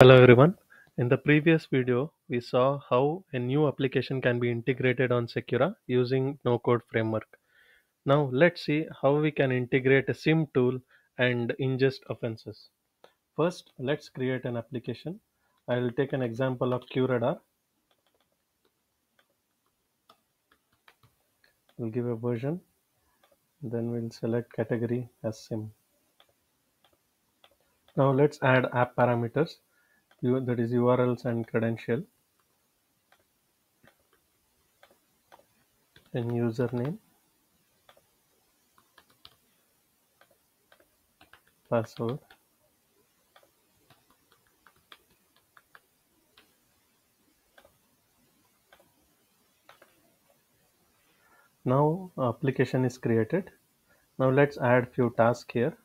Hello everyone. In the previous video, we saw how a new application can be integrated on Securaa using no-code framework. Now let's see how we can integrate a SIEM tool and ingest offenses. First, let's create an application. I will take an example of QRadar. We'll give a version, then we'll select category as SIEM. Now let's add app parameters that is URLs and credential and username password now application is created. Now let's add few tasks here.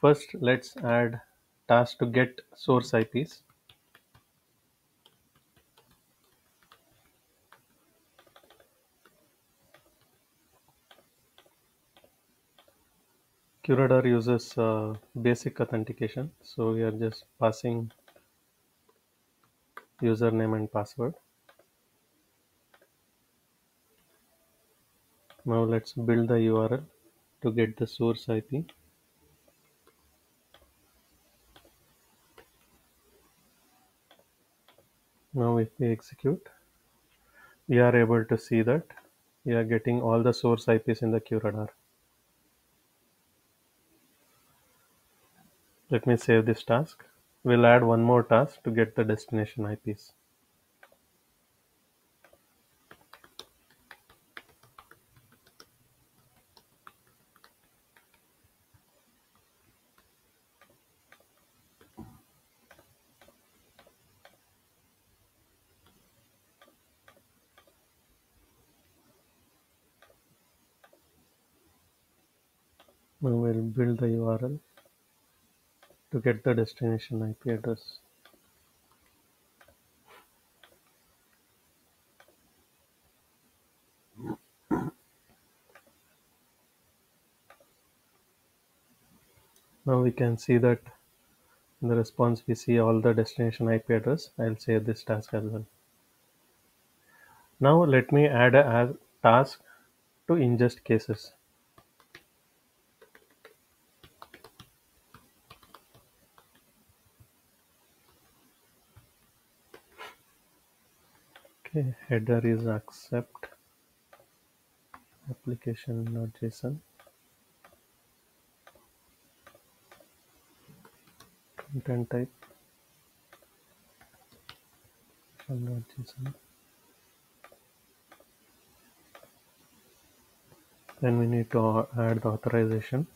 First let's add task to get source IPs QRadar uses uh, basic authentication so we are just passing username and password. Now let's build the URL to get the source IP now if we execute we are able to see that we are getting all the source IPs in the QRadar Let me save this task. We'll add one more task to get the destination IPs. Now we'll build the URL to get the destination IP address. Now we can see that in the response we see all the destination IP address. I'll save this task as well. Now let me add a task to ingest cases. Okay, header is accept application.json. Content type application.json. Then we need to add the authorization.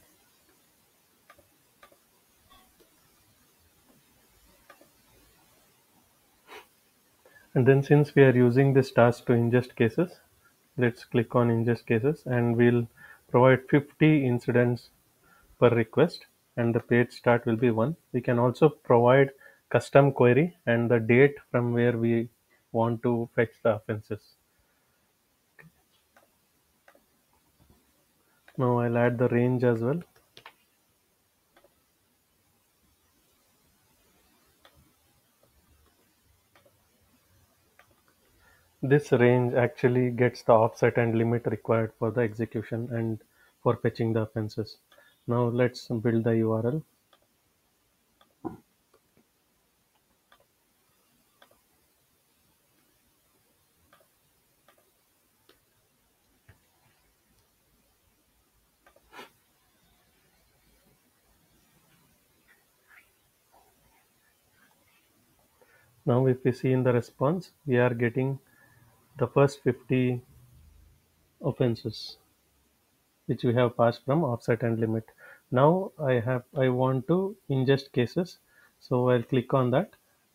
And then since we are using this task to ingest cases, let's click on ingest cases and we'll provide 50 incidents per request and the page start will be one. We can also provide custom query and the date from where we want to fetch the offenses. Now I'll add the range as well. This range actually gets the offset and limit required for the execution and for fetching the offenses. Now let's build the URL. Now if we see in the response, we are getting the first 50 offenses which we have passed from offset and limit. Now I have I want to ingest cases. So I'll click on that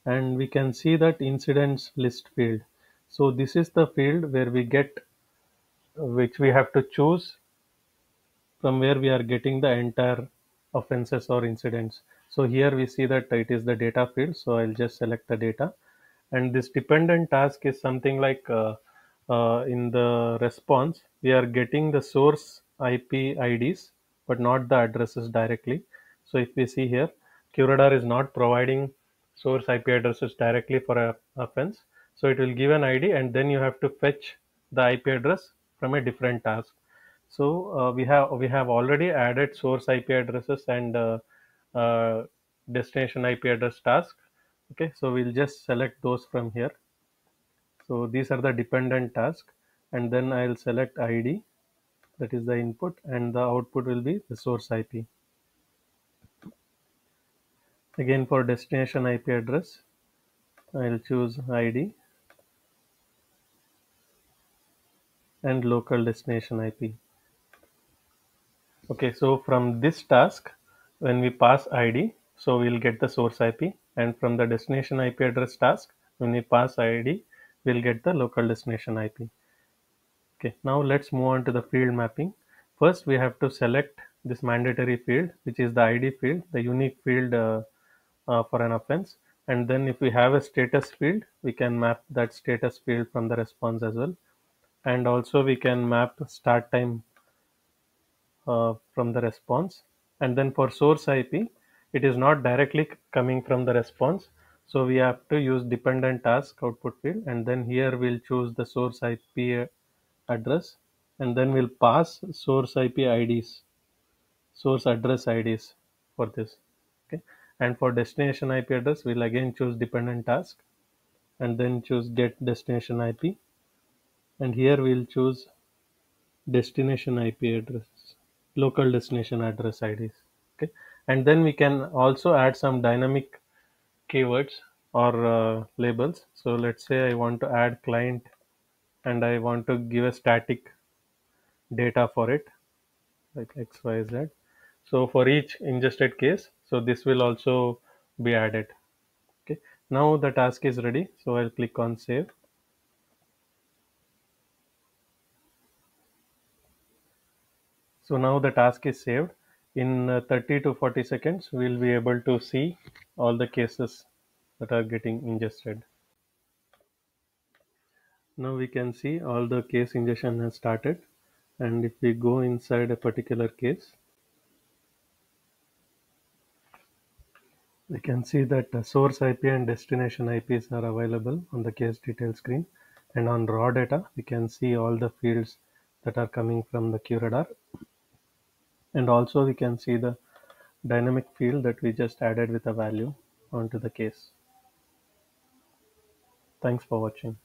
and we can see that incidents list field. So this is the field where we get which we have to choose from where we are getting the entire offenses or incidents. So here we see that it is the data field. So I'll just select the data and this dependent task is something like uh, uh, in the response, we are getting the source IP IDs, but not the addresses directly. So if we see here, QRadar is not providing source IP addresses directly for a offense. So it will give an ID and then you have to fetch the IP address from a different task. So uh, we have we have already added source IP addresses and uh, uh, destination IP address task. Okay, so we'll just select those from here. So these are the dependent task, and then I'll select ID, that is the input, and the output will be the source IP. Again for destination IP address, I'll choose ID and local destination IP. Okay, so from this task, when we pass ID, so we'll get the source IP, and from the destination IP address task, when we pass ID, we'll get the local destination IP. Okay, now let's move on to the field mapping. First, we have to select this mandatory field, which is the ID field, the unique field uh, uh, for an offense. And then if we have a status field, we can map that status field from the response as well. And also we can map start time uh, from the response. And then for source IP, it is not directly coming from the response. So we have to use dependent task output field. And then here we'll choose the source IP address. And then we'll pass source IP IDs, source address IDs for this. Okay. And for destination IP address, we'll again choose dependent task and then choose get destination IP. And here we'll choose destination IP address local destination address IDs. Okay, and then we can also add some dynamic keywords or uh, labels. So let's say I want to add client and I want to give a static data for it like X, Y, Z. So for each ingested case, so this will also be added. Okay, now the task is ready. So I'll click on save. So now the task is saved. In uh, 30 to 40 seconds, we'll be able to see all the cases that are getting ingested. Now we can see all the case ingestion has started. And if we go inside a particular case, we can see that source IP and destination IPs are available on the case detail screen. And on raw data, we can see all the fields that are coming from the QRadar and also we can see the dynamic field that we just added with a value onto the case. Thanks for watching.